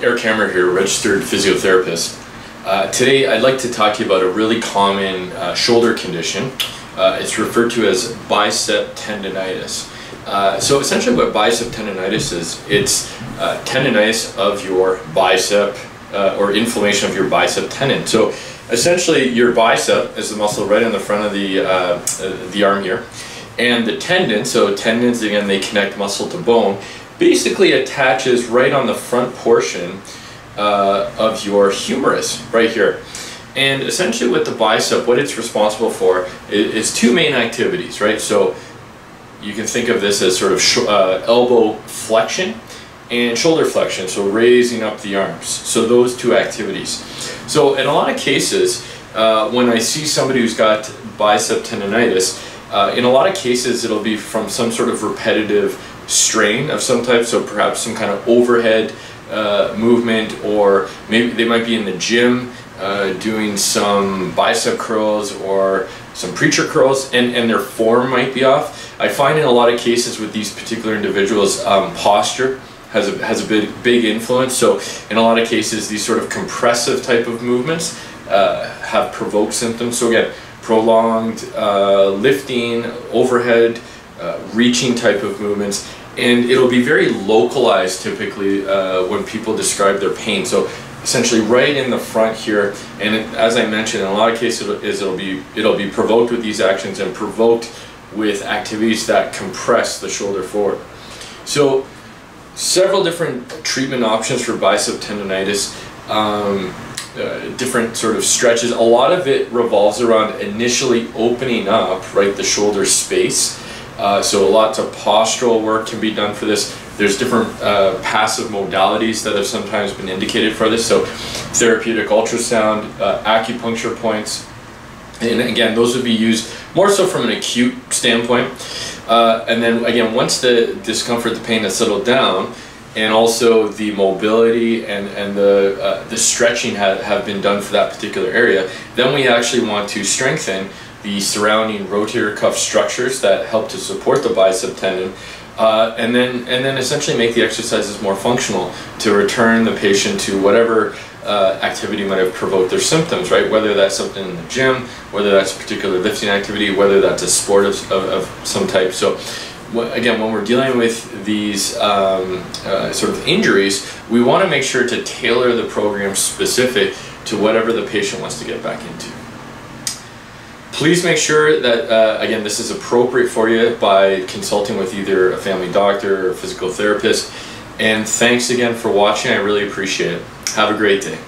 Hammer here, registered physiotherapist. Uh, today I'd like to talk to you about a really common uh, shoulder condition. Uh, it's referred to as bicep tendonitis. Uh, so essentially what bicep tendonitis is, it's uh, tendonitis of your bicep uh, or inflammation of your bicep tendon. So essentially your bicep is the muscle right in the front of the, the arm here. And the tendon, so tendons again they connect muscle to bone, basically attaches right on the front portion uh, of your humerus, right here. And essentially with the bicep, what it's responsible for is, two main activities, right? So you can think of this as sort of uh, elbow flexion and shoulder flexion, so raising up the arms. So those two activities. So in a lot of cases, uh, when I see somebody who's got bicep tendonitis, uh, in a lot of cases it'll be from some sort of repetitive strain of some type, so perhaps some kind of overhead uh, movement, or maybe they might be in the gym uh, doing some bicep curls or some preacher curls, and, and their form might be off. I find in a lot of cases with these particular individuals, um, posture has a, has a big, big influence. So in a lot of cases, these sort of compressive type of movements uh, have provoked symptoms. So again, prolonged uh, lifting, overhead, uh, reaching type of movements and it'll be very localized typically uh, when people describe their pain. So essentially right in the front here, and it, as I mentioned, in a lot of cases it'll, is it'll be it'll be provoked with these actions and provoked with activities that compress the shoulder forward. So several different treatment options for bicep tendonitis. Um, uh, different sort of stretches. A lot of it revolves around initially opening up, right, the shoulder space uh, so lots of postural work can be done for this. There's different uh, passive modalities that have sometimes been indicated for this. So therapeutic ultrasound, uh, acupuncture points, and again, those would be used more so from an acute standpoint. Uh, and then again, once the discomfort, the pain has settled down, and also the mobility and, and the, uh, the stretching have been done for that particular area, then we actually want to strengthen the surrounding rotator cuff structures that help to support the bicep tendon, uh, and then and then essentially make the exercises more functional to return the patient to whatever uh, activity might have provoked their symptoms, right? Whether that's something in the gym, whether that's a particular lifting activity, whether that's a sport of, of, of some type. So again, when we're dealing with these um, uh, sort of injuries, we want to make sure to tailor the program specific to whatever the patient wants to get back into. Please make sure that, uh, again, this is appropriate for you by consulting with either a family doctor or physical therapist. And thanks again for watching. I really appreciate it. Have a great day.